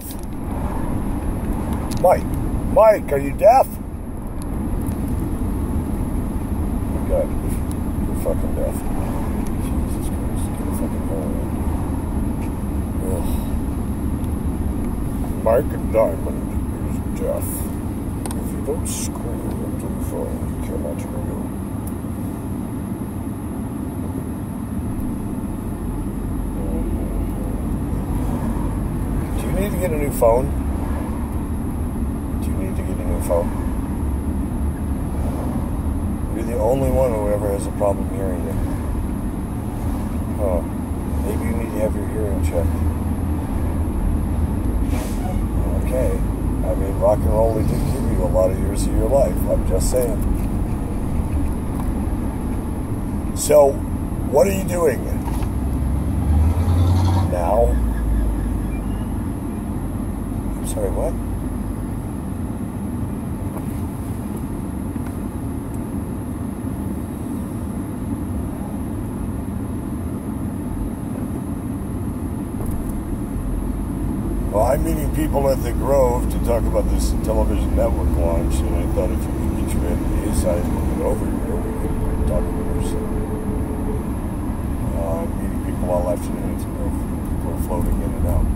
deaf? Mike, Mike, are you deaf? Oh God, you're fucking deaf. Jesus Christ, get a fucking hole Ugh. Mike Diamond is deaf. If you don't scream into the phone, you cannot hear you. Do you need to get a new phone? Do you need to get a new phone? You're the only one who ever has a problem hearing you. Huh. Maybe you need to have your hearing checked. Okay. I mean, rock and roll did give you a lot of years of your life. I'm just saying. So, what are you doing now? Sorry, what? Well, I'm meeting people at the Grove to talk about this television network launch, and I thought if you could get your NBA side moving over here, we could talk about this. Uh, I'm meeting people all afternoon at the Grove. People are floating in and out.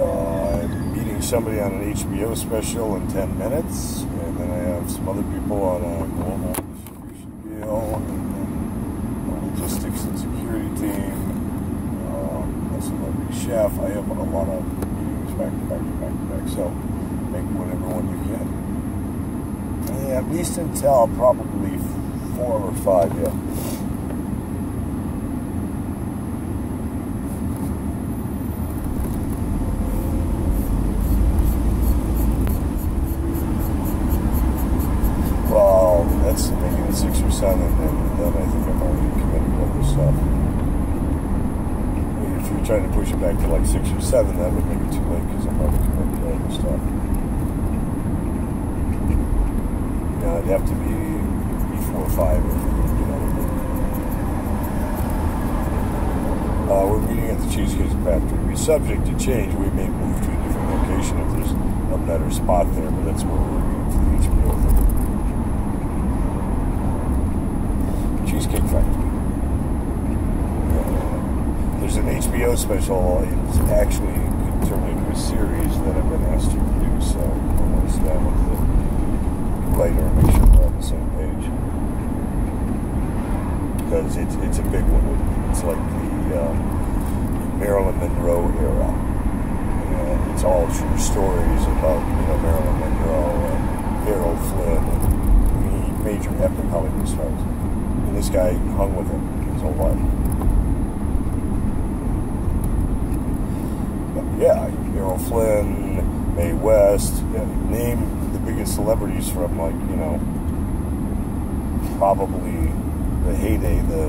Uh, I'm meeting somebody on an HBO special in 10 minutes, and then I have some other people on a global distribution deal, and a logistics and security team um, a celebrity chef. I have a lot of meetings back to back to back to back. So make whatever one you can. Yeah, at least until probably four or five, yeah. Well, that's making it six or seven, and then I think I'm already committed to other stuff if you're trying to push it back to like six or seven, that would make it too late because I'm already committed to other stuff. Know, it'd have to be before five that. Uh, we're meeting at the Cheesecake Factory. We're subject to change. We may move to a different location if there's a better spot there, but that's where we're meeting for the HBO thing. Cheesecake Factory. There's an HBO special. It's actually turned into a series that I've been asked to produce. So I want to sit down with the writer and make sure we're on the same page. Because it's, it's a big one. It's like the uh, Marilyn Monroe era. And it's all true stories about, you know, Marilyn Monroe and Errol Flynn and major epic Hollywood stars. And this guy hung with him his whole life. Yeah, Errol Flynn, Mae West, yeah, name the biggest celebrities from like, you know, probably the heyday, the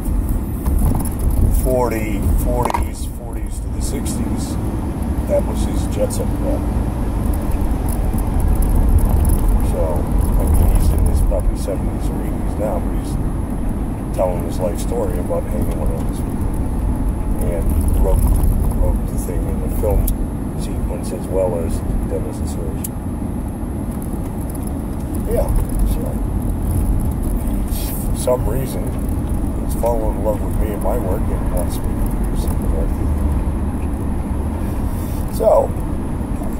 40, 40s, 40s to the 60s. That was his jet set club. So, I mean, he's in his probably 70s or 80s now, but he's telling his life story about hanging with people. And wrote, wrote the thing in the film sequence as well as Serge. Yeah, so for some reason, he's fallen in love with me and my work and wants me to do something that. So,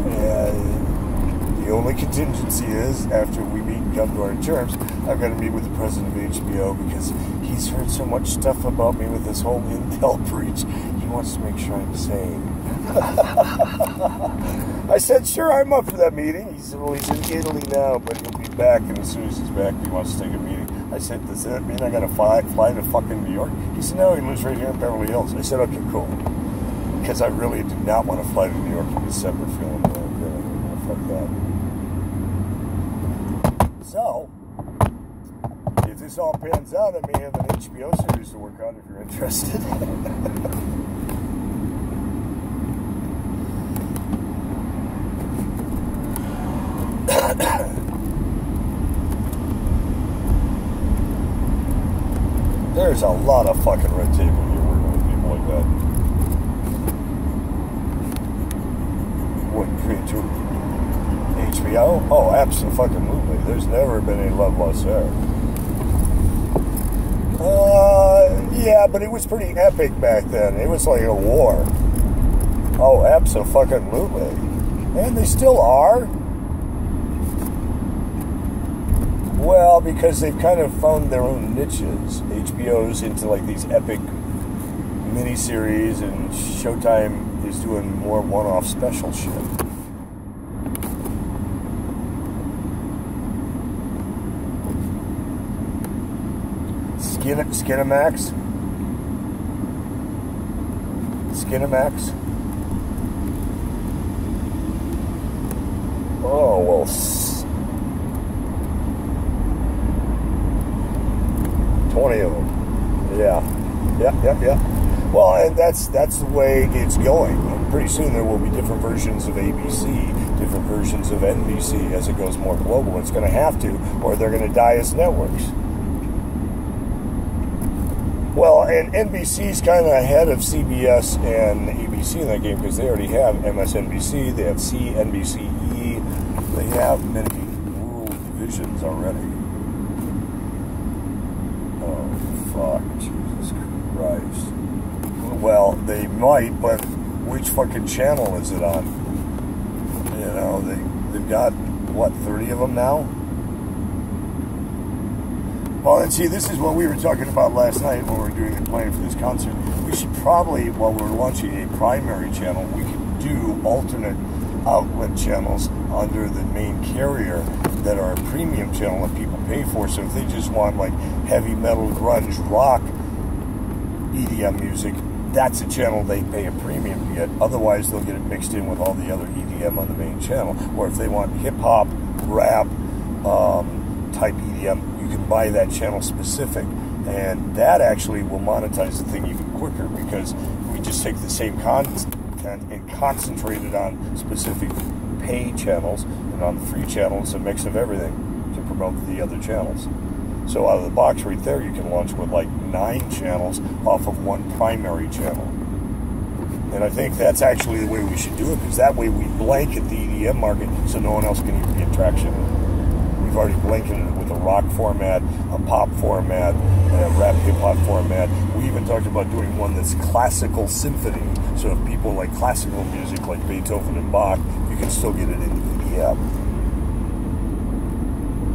uh, the only contingency is after we meet and come to our terms, I've got to meet with the president of HBO because he's heard so much stuff about me with this whole Intel breach. Wants to make sure I'm sane. I said, sure, I'm up for that meeting. He said, well, he's in Italy now, but he'll be back, and as soon as he's back, he wants to take a meeting. I said, does that mean I got to fly, fly to fucking New York? He said, no, he lives right here in Beverly Hills. I said, okay, cool. Because I really do not want to fly to New York in December feeling. Really, fuck that. So, this all pans out, I may have an HBO series to work on if you're interested. There's a lot of fucking red tape when you're working with people like that. What could you HBO? Oh, absolutely. There's never been any love lost there. Uh, yeah, but it was pretty epic back then. It was like a war. Oh, absolutely. And they still are. Well, because they've kind of found their own niches. HBO's into like these epic miniseries, and Showtime is doing more one-off special shit. Skin Skinamax. Skinamax. Oh well. Twenty of them. Yeah. Yeah. Yeah. Yeah. Well, and that's that's the way it's going. Pretty soon there will be different versions of ABC, different versions of NBC as it goes more global. It's going to have to, or they're going to die as networks. Well, and NBC's kind of ahead of CBS and ABC in that game because they already have MSNBC, they have CNBCE, they have many rural divisions already. Oh, fuck, Jesus Christ. Well, they might, but which fucking channel is it on? You know, they, they've got, what, 30 of them now? Well, and see, this is what we were talking about last night when we were doing the planning for this concert. We should probably, while we're launching a primary channel, we could do alternate outlet channels under the main carrier that are a premium channel that people pay for. So if they just want like heavy metal, grunge, rock, EDM music, that's a channel they pay a premium to get. Otherwise, they'll get it mixed in with all the other EDM on the main channel. Or if they want hip hop, rap um, type EDM, can buy that channel specific. And that actually will monetize the thing even quicker because we just take the same content and concentrate it on specific pay channels and on the free channels, a mix of everything to promote the other channels. So out of the box right there, you can launch with like nine channels off of one primary channel. And I think that's actually the way we should do it because that way we blanket the EDM market so no one else can even get traction. We've already blanketed it with a rock format, a pop format, a rap hip hop format. We even talked about doing one that's classical symphony. So if people like classical music like Beethoven and Bach, you can still get it in EDM.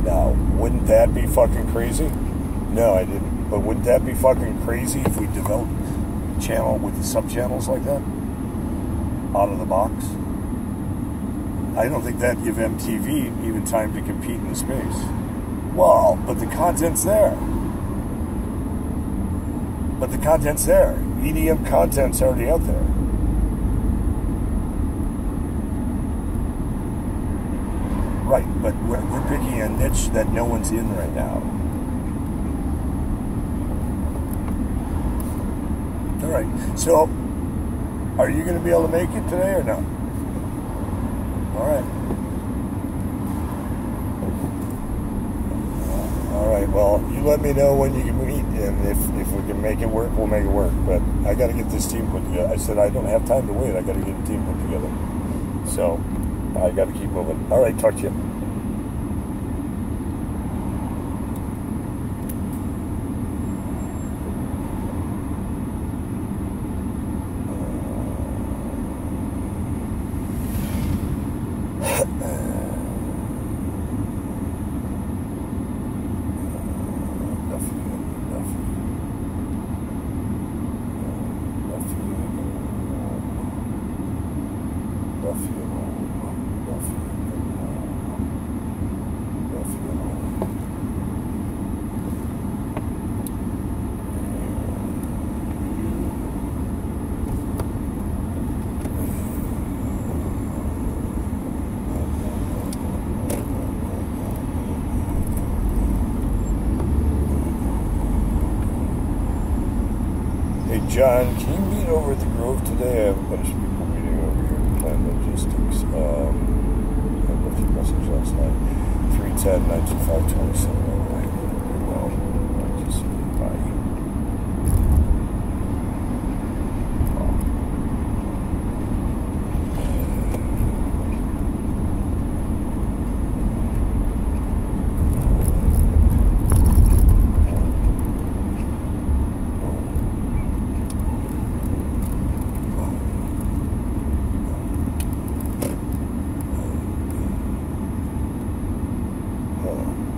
Now, wouldn't that be fucking crazy? No, I didn't. But wouldn't that be fucking crazy if we developed a channel with sub-channels like that? Out of the box? I don't think that'd give MTV even time to compete in the space. Well, but the content's there. But the content's there. EDM content's already out there. Right, but we're, we're picking a niche that no one's in right now. All right, so are you going to be able to make it today or no? All right. All right. Well, you let me know when you can meet, and if, if we can make it work, we'll make it work. But I got to get this team put together. I said I don't have time to wait. I got to get a team put together. So I got to keep moving. All right, talk to you. John, can you meet over at the Grove today? I have a bunch of people meeting over here to plan logistics. Um, I left a message last night. 310 925 2709. people.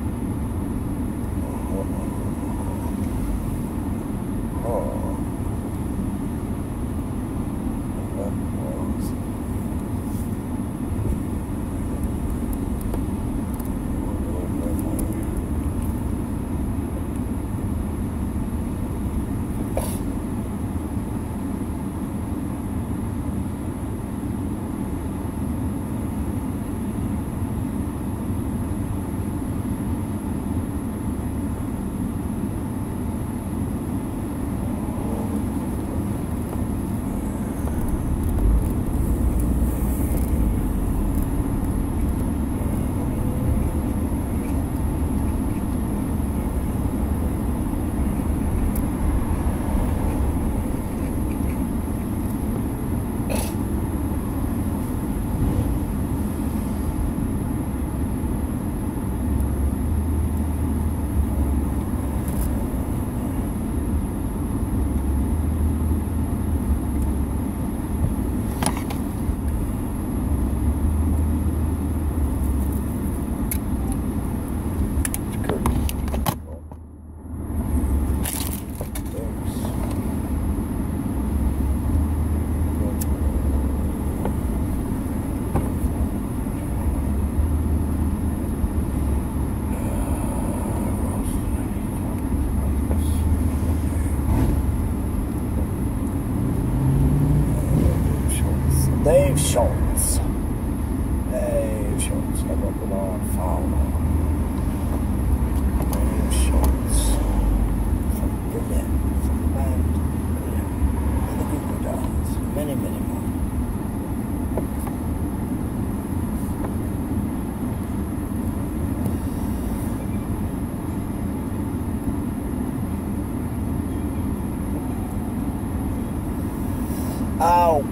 ao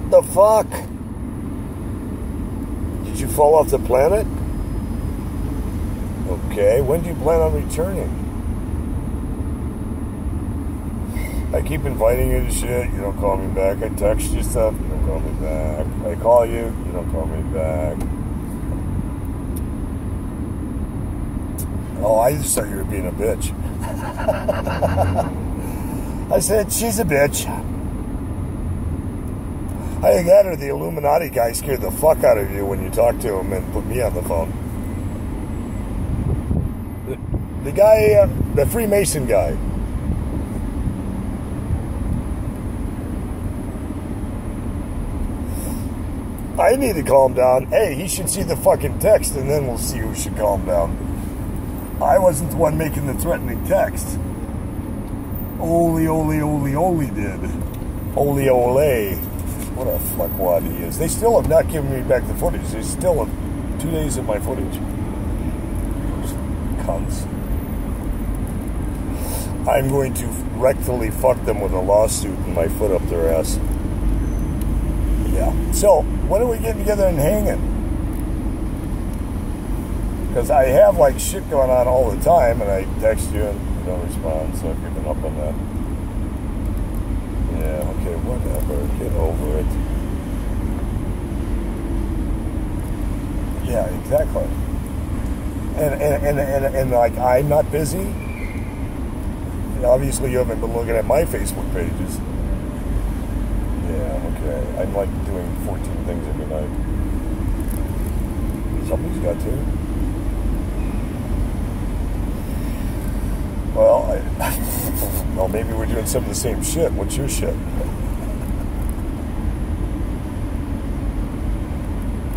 What the fuck? Did you fall off the planet? Okay, when do you plan on returning? I keep inviting you to shit, you don't call me back. I text you stuff, you don't call me back. I call you, you don't call me back. Oh, I just thought you were being a bitch. I said, she's a bitch. I that or the Illuminati guy scared the fuck out of you when you talked to him and put me on the phone. The, guy, uh, the Freemason guy. I need to calm down. Hey, he should see the fucking text and then we'll see who should calm down. I wasn't the one making the threatening text. Oli, Oli, Oli, Oli did. Oli, Ole. What a fuckwad he is. They still have not given me back the footage. They still have two days of my footage. Cunts. I'm going to rectally fuck them with a lawsuit and my foot up their ass. Yeah. So, when are we getting together and hanging? Because I have like shit going on all the time, and I text you and you don't respond, so I've given up on that. Yeah, okay, whatever. Get over it. Yeah, exactly. And and, and, and, and like I'm not busy. Obviously, you haven't been looking at my Facebook pages. Yeah, okay. I'm like doing 14 things every night. Somebody's got to. Well, I, well, maybe we're doing some of the same shit. What's your shit?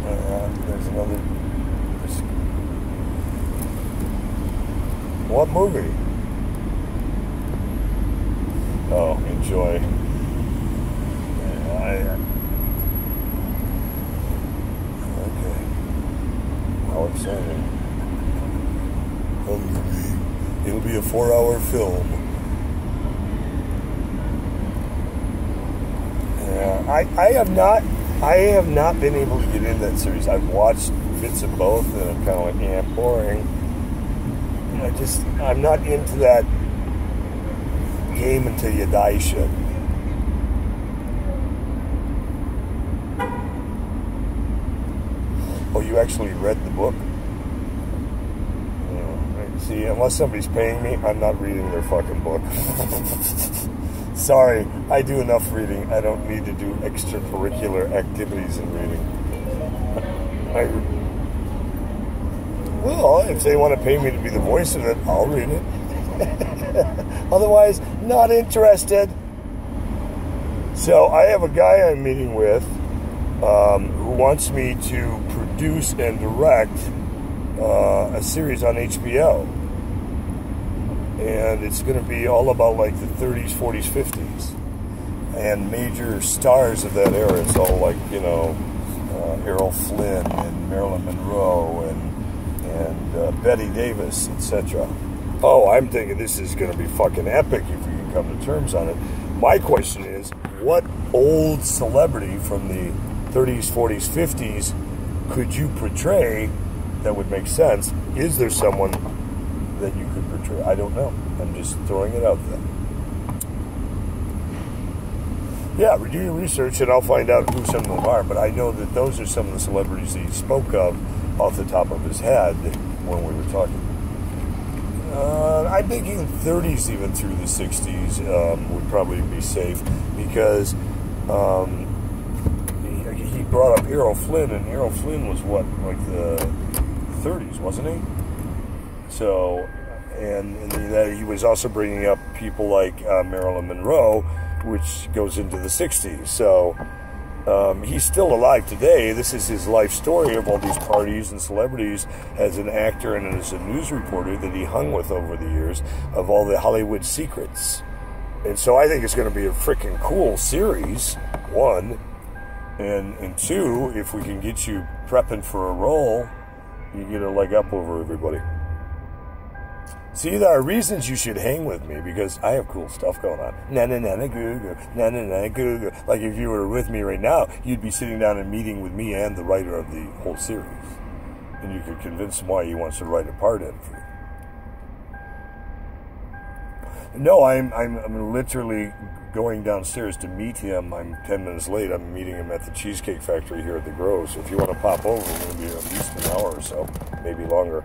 Uh, there's another. There's, what movie? Oh, enjoy. Yeah, I, okay. How exciting. It'll be, it'll be a four hour film. Yeah, I, I have not I have not been able to get into that series. I've watched bits of both and I'm kinda like, yeah, boring. I just I'm not into that game until you die shit. Oh, you actually read the book? Oh, yeah, see, unless somebody's paying me, I'm not reading their fucking book. Sorry, I do enough reading. I don't need to do extracurricular activities in reading. I, well, if they want to pay me to be the voice of it, I'll read it. Otherwise, not interested. So I have a guy I'm meeting with um, who wants me to produce and direct uh, a series on HBO. And it's going to be all about like the 30s, 40s, 50s. And major stars of that era. It's all like, you know, uh, Errol Flynn and Marilyn Monroe and, and uh, Bette Davis, etc oh, I'm thinking this is going to be fucking epic if we can come to terms on it. My question is, what old celebrity from the 30s, 40s, 50s could you portray that would make sense? Is there someone that you could portray? I don't know. I'm just throwing it out there. Yeah, do your research and I'll find out who some of them are. But I know that those are some of the celebrities he spoke of off the top of his head when we were talking. Uh, I'm thinking 30s even through the 60s um, would probably be safe because um, he, he, brought up Errol Flynn, and Errol Flynn was what, like the 30s, wasn't he? So, and, and he was also bringing up people like uh, Marilyn Monroe, which goes into the 60s. So, um, he's still alive today. This is his life story of all these parties and celebrities as an actor and as a news reporter that he hung with over the years of all the Hollywood secrets. And so I think it's going to be a freaking cool series, one. And, and two, if we can get you prepping for a role, you get a leg up over everybody. See, there are reasons you should hang with me because I have cool stuff going on. Na na na na goo goo, na na na goo goo. Like if you were with me right now, you'd be sitting down and meeting with me and the writer of the whole series, and you could convince him why he wants to write a part in for you. No, I'm I'm I'm literally going downstairs to meet him. I'm ten minutes late. I'm meeting him at the Cheesecake Factory here at the Grove. So if you want to pop over, it's going to be at least an hour or so, maybe longer.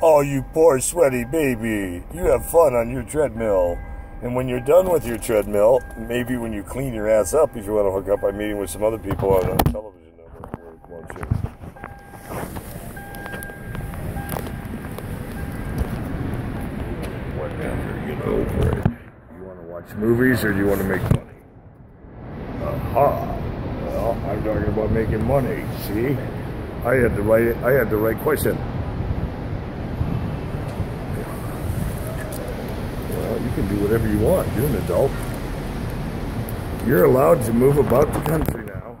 Oh, you poor sweaty baby. You have fun on your treadmill. And when you're done with your treadmill, maybe when you clean your ass up, if you want to hook up, I'm meeting with some other people on a television network, won't you? Whatever, get over it. You want to watch movies or do you want to make money? Aha. Well, I'm talking about making money. See? I had the right I had the right question. you can whatever you want. You're an adult. You're allowed to move about the country now.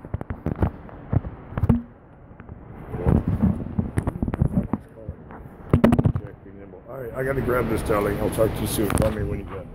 All right, I got to grab this, darling. I'll talk to you soon. Call me when you get.